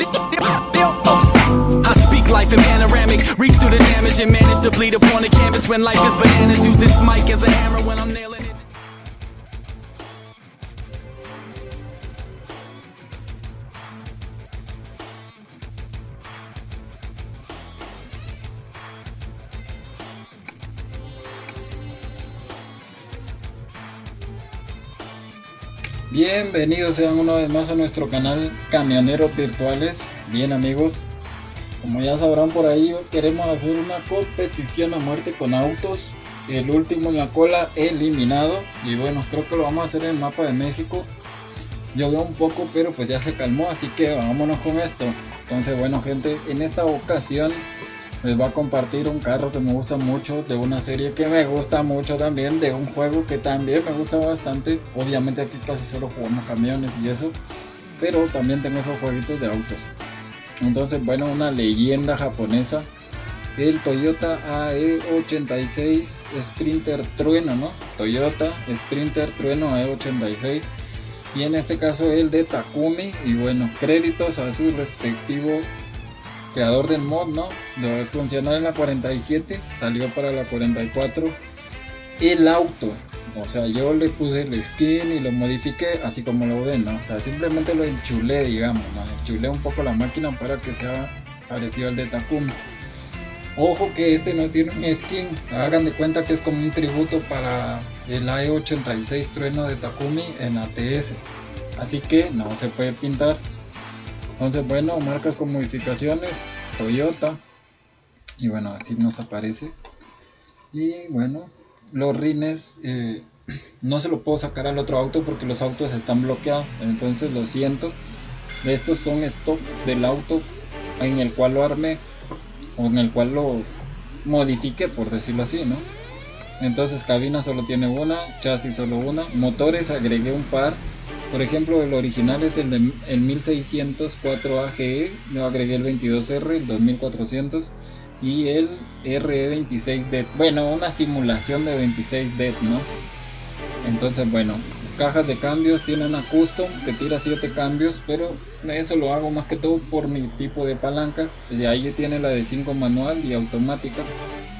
I speak life in panoramic, reach through the damage and manage to bleed upon the canvas when life is bananas. Use this mic as a hammer when I'm nailing Bienvenidos sean una vez más a nuestro canal Camioneros Virtuales. Bien amigos, como ya sabrán por ahí, queremos hacer una competición a muerte con autos. El último en la cola eliminado. Y bueno, creo que lo vamos a hacer en el mapa de México. Llovió un poco, pero pues ya se calmó, así que vámonos con esto. Entonces bueno gente, en esta ocasión les voy a compartir un carro que me gusta mucho, de una serie que me gusta mucho también, de un juego que también me gusta bastante. Obviamente aquí casi solo jugamos camiones y eso, pero también tengo esos jueguitos de autos. Entonces, bueno, una leyenda japonesa, el Toyota AE86 Sprinter Trueno, ¿no? Toyota Sprinter Trueno AE86. Y en este caso el de Takumi. Y bueno, créditos a su respectivo creador del mod, ¿no? De funcionar en la 47, salió para la 44. El auto, o sea, yo le puse el skin y lo modifiqué así como lo ven, ¿no? O sea, simplemente lo enchulé, digamos, ¿no? Enchulé un poco la máquina para que sea parecido al de Takumi. Ojo que este no tiene un skin, hagan de cuenta que es como un tributo para el AE86 trueno de Takumi en ATS. Así que no se puede pintar. Entonces, bueno, marca con modificaciones, Toyota. Y bueno, así nos aparece. Y bueno, los rines eh, no se lo puedo sacar al otro auto porque los autos están bloqueados. Entonces, lo siento. Estos son stock del auto en el cual lo armé o en el cual lo modifique, por decirlo así, ¿no? Entonces, cabina solo tiene una, chasis solo una, motores agregué un par por ejemplo, el original es el de el 1604 AGE, yo agregué el 22R, el 2400 y el RE26D. Bueno, una simulación de 26D, ¿no? Entonces, bueno, cajas de cambios tiene una custom que tira 7 cambios, pero eso lo hago más que todo por mi tipo de palanca. Y ahí tiene la de 5 manual y automática.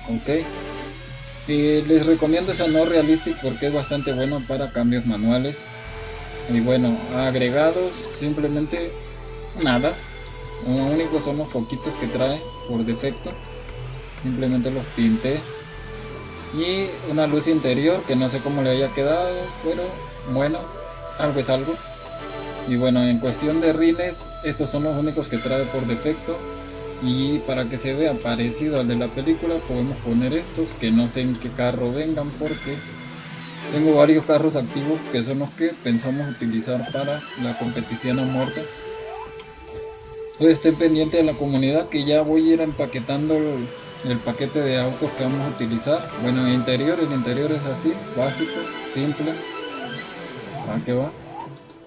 Ok. Eh, les recomiendo esa no realistic porque es bastante bueno para cambios manuales. Y bueno, agregados simplemente nada. Lo único son los foquitos que trae por defecto. Simplemente los pinté. Y una luz interior que no sé cómo le haya quedado, pero bueno, algo es algo. Y bueno, en cuestión de rines, estos son los únicos que trae por defecto. Y para que se vea parecido al de la película, podemos poner estos que no sé en qué carro vengan porque tengo varios carros activos que son los que pensamos utilizar para la competición a muerte. Pues estén pendiente de la comunidad que ya voy a ir empaquetando el, paquete de autos que vamos a utilizar. Bueno, el interior, el interior es así, básico, simple. ¿A qué va?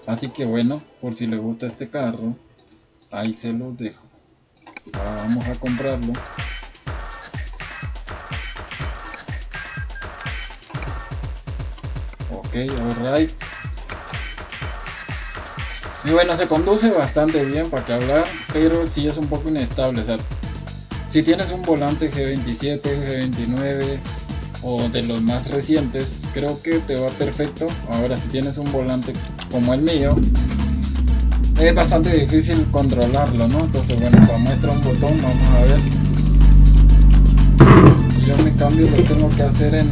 Así que bueno, por si les gusta este carro, ahí se los dejo. Vamos a comprarlo. Ok, alright. Y bueno, se conduce bastante bien para que hablar, pero sí es un poco inestable. O sea, si tienes un volante G27, G29 o de los más recientes, creo que te va perfecto. Ahora, si tienes un volante como el mío, es bastante difícil controlarlo, ¿no? Entonces, bueno, para muestra un botón, vamos a ver. Yo mi cambio lo tengo que hacer en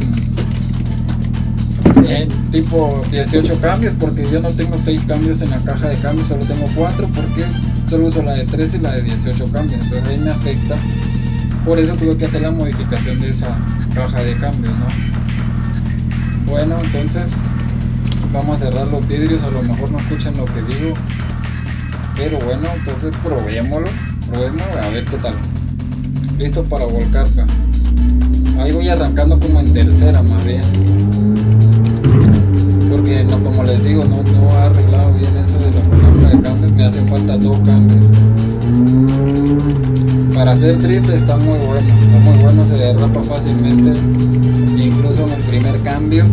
tipo 18 cambios porque yo no tengo 6 cambios en la caja de cambios, solo tengo 4 porque solo uso la de 13 y la de 18 cambios, entonces ahí me afecta. Por eso tuve que hacer la modificación de esa caja de cambios, ¿no? Bueno, entonces vamos a cerrar los vidrios, a lo mejor no escuchan lo que digo, pero bueno, entonces probémoslo, probémoslo a ver qué tal. Listo para volcar. Ahí voy arrancando como en tercera más bien Para hacer drift está muy bueno, está muy bueno, se derrapa fácilmente, incluso en el primer cambio.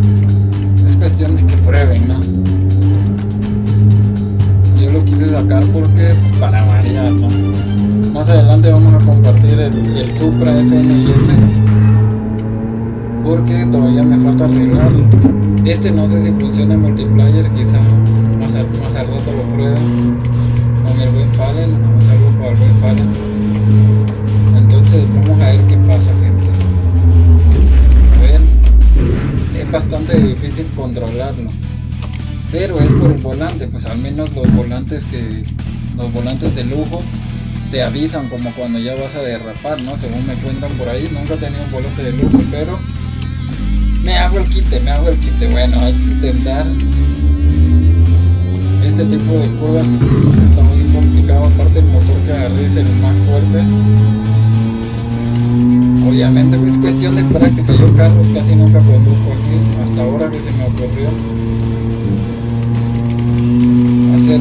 Es cuestión de que prueben, ¿no? Yo lo quise sacar porque pues, para variar. Más adelante vamos a compartir el, Supra FNIS porque todavía me falta arreglarlo. Este no sé si funciona en multiplayer, quizá más, más al rato lo pruebe con el buen Fallen, a algo para el buen Fallen. Entonces vamos a ver qué pasa gente. A ver, es bastante difícil controlarlo. Pero es por el volante, pues al menos los volantes que los volantes de lujo te avisan como cuando ya vas a derrapar, ¿no? Según me cuentan por ahí, nunca he tenido un volante de lujo, pero me hago el quite, me hago el quite. Bueno, hay que intentar. Este tipo de curvas está muy complicado. Aparte, el motor que agarré es el más fuerte. Obviamente, pues, es cuestión de práctica. Yo carros casi nunca conduzco aquí, hasta ahora que se me ocurrió hacer.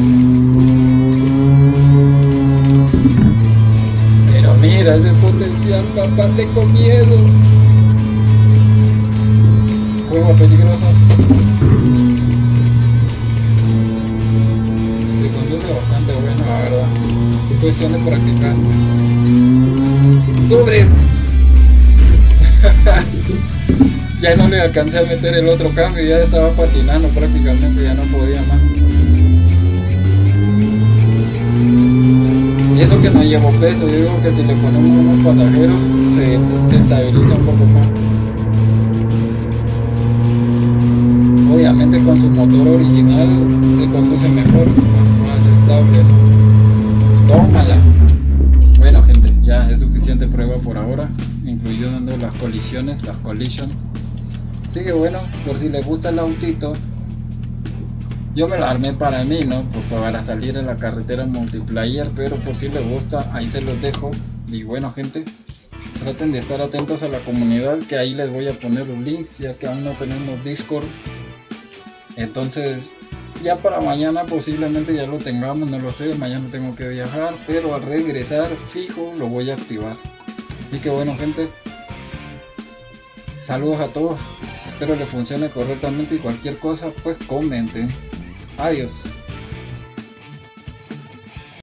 Pero mira ese potencial, papá, tengo miedo juego peligroso. Es cuestión de practicar. ¡Sobre! ya no le alcancé a meter el otro cambio, ya estaba patinando prácticamente, ya no podía más. Y eso que no llevo peso, yo digo que si le ponemos unos pasajeros se, se estabiliza un poco más. obviamente con su motor original se conduce mejor, más, estable. Tómala. Bueno gente, ya es suficiente prueba por ahora, incluyendo las colisiones, las collisions. Así que bueno, por si les gusta el autito, yo me la armé para mí, ¿no? para salir en la carretera multiplayer, pero por si les gusta, ahí se los dejo. Y bueno gente, traten de estar atentos a la comunidad, que ahí les voy a poner los links, ya que aún no tenemos Discord. Entonces, ya para mañana posiblemente ya lo tengamos, no lo sé, mañana tengo que viajar, pero al regresar fijo lo voy a activar. Así que bueno gente, saludos a todos, espero les funcione correctamente y cualquier cosa pues comenten. Adiós.